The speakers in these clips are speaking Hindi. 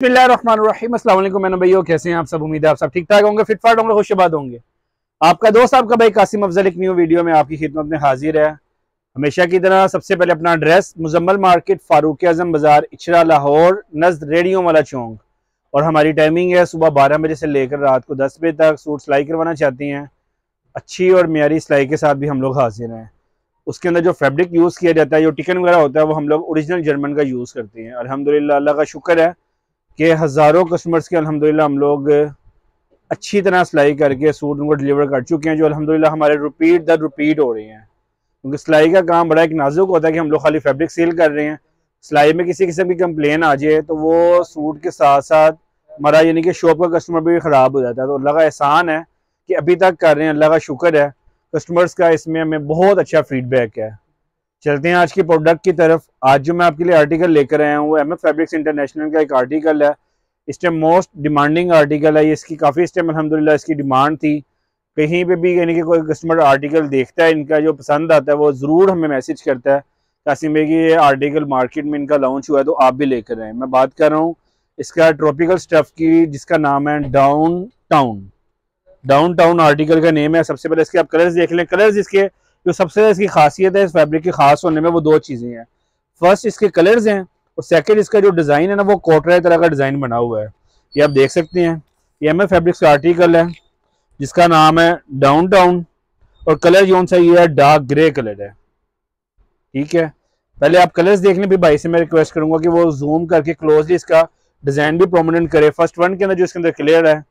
अस्सलाम भैया कैसे हैं आप सब? उम्मीद है आप सब ठीक ठाक होंगे फिटफाट होंगे, खुशबाद होंगे। आपका दोस्त आपका भाई कासिम अफजल एक न्यू वीडियो में आपकी खिदमत में हाजिर है। हमेशा की तरह सबसे पहले अपना एड्रेस मुजम्मल मार्केट, फारूक आज़म बाज़ार, इचरा, लाहौर, नजद, रेडियो, वाला चौंक। और हमारी टाइमिंग है सुबह बारह बजे से लेकर रात को दस बजे तक। सूट सिलाई करवाना चाहती हैं। अच्छी और मीरी सिलाई के साथ भी हम लोग हाजिर हैं। उसके अंदर जो फैब्रिक यूज़ किया जाता है, जो टिकन वगैरह होता है, वो हम लोग ओरिजिनल जर्मन का यूज़ करते हैं। अलहमदिल्ला अल्लाह का शुक्र है। कि हज़ारों कस्टमर्स के अलहमदिल्ला हम लोग अच्छी तरह सिलाई करके सूट उनको डिलीवर कर चुके हैं, जो अलहमदिल्ला हमारे रिपीट दर रिपीट हो रहे हैं। क्योंकि सिलाई का काम बड़ा एक नाजुक होता है कि हम लोग खाली फैब्रिक सेल कर रहे हैं। सिलाई में किसी किस्म की कंप्लेन आ जाए तो वो सूट के साथ साथ हमारा यानी कि शॉप का कस्टमर भी ख़राब हो जाता है। तो अल्लाह का एहसान है कि अभी तक कर रहे हैं, अल्लाह का शुक्र है। कस्टमर्स का इसमें हमें बहुत अच्छा फीडबैक है। चलते हैं आज के प्रोडक्ट की तरफ़। आज जो मैं आपके लिए आर्टिकल लेकर आया हूँ, वो एम एफ़ फैब्रिक्स इंटरनेशनल का एक आर्टिकल है। इस टाइम मोस्ट डिमांडिंग आर्टिकल है इसकी काफ़ी इस टाइम अलहमदिल्ला इसकी डिमांड थी। कहीं पे भी यानी कि कोई कस्टमर आर्टिकल देखता है, इनका जो पसंद आता है, वो ज़रूर हमें मैसेज करता है। कासिम भाई की ये आर्टिकल मार्केट में इनका लॉन्च हुआ है तो आप भी लेकर आए। मैं बात कर रहा हूँ इसका ट्रॉपिकल स्टफ़ की, जिसका नाम है downtown downtown article का नेम है। सबसे पहले इसके आप कलर्स देख लें। कलर्स इसके जो सबसे इसकी खासियत है इस फैब्रिक की खास होने में वो दो चीज़ें हैं। फ़र्स्ट इसके कलर्स हैं और सेकंड इसका जो डिज़ाइन है ना, वो कोटरा तरह का डिज़ाइन बना हुआ है। ये आप देख सकते हैं, ये एम फैब्रिक्स का आर्टिकल है, जिसका नाम है डाउन टाउन और कलर जो सा ये है डार्क ग्रे कलर है। ठीक है? पहले आप कलर्स देख लें भी भाई से मैं रिक्वेस्ट करूँगा कि वो जूम करके क्लोजली इसका डिज़ाइन भी प्रोमिनेंट करे। फ़र्स्ट वन के अंदर जो इसके अंदर क्लियर है।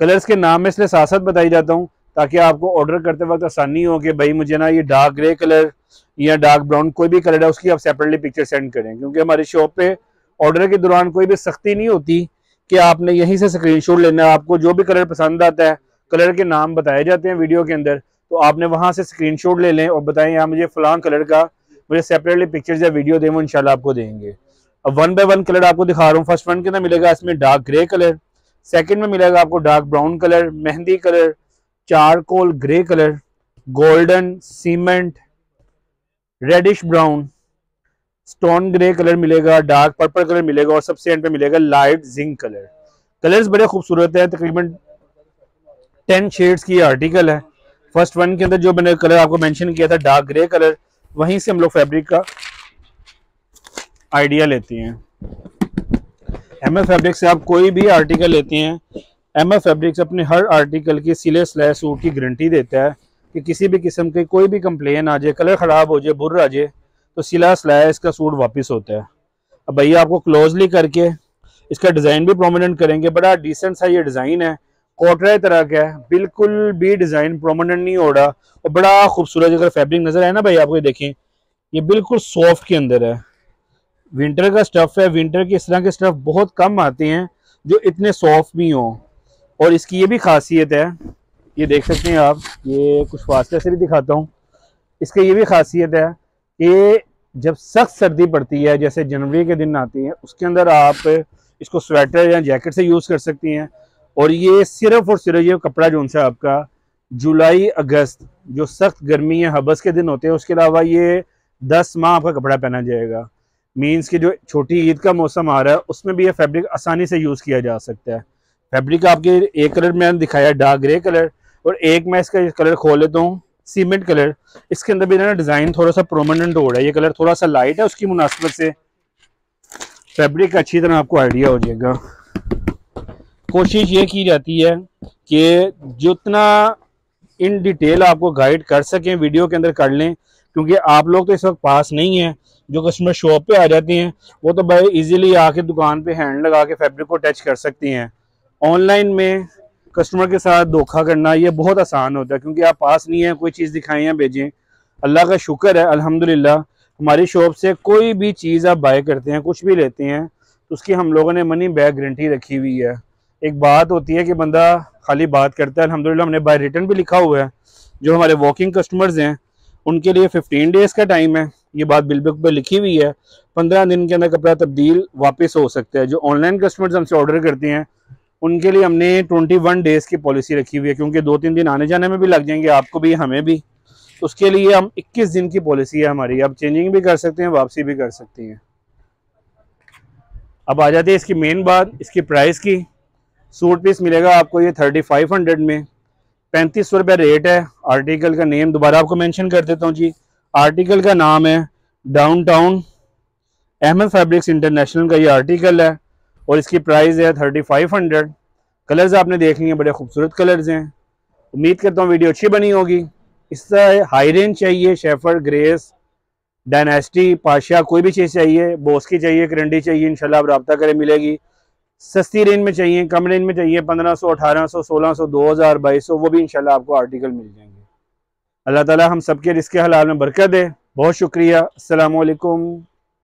कलर्स के नाम में इसलिए साथ साथ बताई जाता हूँ ताकि आपको ऑर्डर करते वक्त आसानी हो कि भाई मुझे ना ये डार्क ग्रे कलर या डार्क ब्राउन कोई भी कलर है, उसकी आप सेपरेटली पिक्चर सेंड करें। क्योंकि हमारी शॉप पे ऑर्डर के दौरान कोई भी सख्ती नहीं होती कि आपने यहीं से स्क्रीनशॉट लेना है। आपको जो भी कलर पसंद आता है कलर के नाम बताए जाते हैं वीडियो के अंदर तो आपने वहाँ से स्क्रीन ले लें और बताएँ, यहाँ मुझे फलान कलर का, मुझे सेपरेटली पिक्चर या वीडियो दें, वो इनशाला आपको देंगे। अब वन बाय वन कलर आपको दिखा रहा हूँ। फ़र्स्ट वन के अंदर मिलेगा? इसमें डार्क ग्रे कलर सेकेंड में मिलेगा आपको dark brown colour mehndi colour charcoal grey colour, golden cement reddish brown stone grey colour मिलेगा डार्क पर्पल कलर मिलेगा और सबसे एंड पे मिलेगा लाइट जिंक कलर कलर्स बड़े खूबसूरत हैं, तकरीबन टेन शेड्स की आर्टिकल है। फ़र्स्ट वन के अंदर जो मैंने कलर आपको मेंशन किया था डार्क ग्रे कलर वहीं से हम लोग फैब्रिक का आइडिया लेते हैं। एम फैब्रिक से आप कोई भी आर्टिकल लेते हैं एम एफ़ फैब्रिक्स अपने हर आर्टिकल की सिले स्लैश सूट की गारंटी देता है कि किसी भी किस्म की कोई भी कंप्लेन आ जाए कलर ख़राब हो जाए, बुर आ जाए तो सिला स्लैश इसका सूट वापस होता है। अब भैया, आपको क्लोजली करके इसका डिज़ाइन भी प्रोमिनेंट करेंगे। बड़ा डिसेंट सा ये डिज़ाइन है। कोटरा तरह का है। बिल्कुल भी डिज़ाइन प्रोमिनेंट नहीं हो रहा। और बड़ा खूबसूरत अगर फैब्रिक नज़र आए ना भाई आपको देखें, ये बिल्कुल सॉफ्ट के अंदर है। विंटर का स्टफ़ है। विंटर के इस तरह के स्टफ़ बहुत कम आते हैं, जो इतने सॉफ्ट भी हों। और इसकी ये भी खासियत है, ये देख सकते हैं आप, ये कुछ फासले से भी दिखाता हूँ। इसकी ये भी खासियत है कि जब सख्त सर्दी पड़ती है, जैसे जनवरी के दिन आती है, उसके अंदर आप इसको स्वेटर या जैकेट से यूज़ कर सकती हैं। और ये सिर्फ़ और सिर्फ़ ये कपड़ा जो उनसे आपका, जुलाई, अगस्त, जो सख्त गर्मी या हबस के दिन होते हैं, उसके अलावा ये दस माह आपका कपड़ा पहना जाएगा। मीन्स कि जो छोटी ईद का मौसम आ रहा है, उसमें भी ये फैब्रिक आसानी से यूज़ किया जा सकता है। फैब्रिक आपके एक कलर मैंने दिखाया, डार्क ग्रे कलर, और एक मैं इसका कलर खोल लेता हूँ, सीमेंट कलर। इसके अंदर भी ना डिज़ाइन थोड़ा सा प्रोमिनेंट हो रहा है, ये कलर थोड़ा सा लाइट है, उसकी मुनासिबत से। फैब्रिक अच्छी तरह आपको आइडिया हो जाएगा। कोशिश ये की जाती है कि जितना इन डिटेल आपको गाइड कर सकें वीडियो के अंदर कर लें, क्योंकि आप लोग तो इस वक्त पास नहीं है, जो कस्टमर शॉप पे आ जाते हैं, वो तो भाई इजीली आके दुकान पे हैंड लगा के फैब्रिक को टच कर सकती हैं। ऑनलाइन में कस्टमर के साथ धोखा करना, ये बहुत आसान होता है, क्योंकि आप पास नहीं है, कोई चीज़ दिखाएँ या भेजें। अल्लाह का शुक्र है, अल्हम्दुलिल्लाह, हमारी शॉप से कोई भी चीज़ आप बाय करते हैं, कुछ भी लेते हैं तो उसकी हम लोगों ने मनी बैग गारंटी रखी हुई है। एक बात होती है कि बंदा खाली बात करता है अलहमदिल्ला हमने बाय रिटर्न भी लिखा हुआ है, जो हमारे वॉकिंग कस्टमर्स हैं, उनके लिए फिफ्टीन डेज़ का टाइम है, ये बात बिल बुक पर लिखी हुई है। पंद्रह दिन के अंदर कपड़ा तब्दील वापस हो सकता है। जो ऑनलाइन कस्टमर्स हमसे ऑर्डर करते हैं उनके लिए हमने ट्वेंटी वन डेज़ की पॉलिसी रखी हुई है, क्योंकि दो तीन दिन आने जाने में भी लग जाएँगे, आपको भी, हमें भी। तो उसके लिए हम इक्कीस दिन की पॉलिसी है हमारी। आप चेंजिंग भी कर सकते हैं, वापसी भी कर सकती हैं। अब आ जाते हैं इसकी मेन बात, इसकी प्राइस की। सूट पीस मिलेगा आपको ये थर्टी फाइव हंड्रेड में। पैंतीस सौ रुपये रेट है। आर्टिकल का नेम दोबारा आपको मेंशन कर देता हूँ जी। आर्टिकल का नाम है downtown Ahmed fabrics international का ये आर्टिकल है। और इसकी प्राइस है थर्टी फाइव हंड्रेड कलर्स आपने देख लिए, बड़े खूबसूरत कलर्स हैं। उम्मीद करता हूँ वीडियो अच्छी बनी होगी। इस तरह हाई रेंज चाहिए शेफर ग्रेस डायनेस्टी पाशा कोई भी चीज़ चाहिए बोस की चाहिए करंडी चाहिए, इंशाल्लाह आप रब्ता करें, मिलेगी। सस्ती रेंज में चाहिए, कम रेंज में चाहिए, पंद्रह सौ, अठारह सौ, सोलह सौ, दो हज़ार बाईस सौ, वो भी इंशाल्लाह आपको आर्टिकल मिल जाएँगे। अल्लाह ताला हम सबके रिस्क हलाल में बरकत दे। बहुत शुक्रिया। असलकुम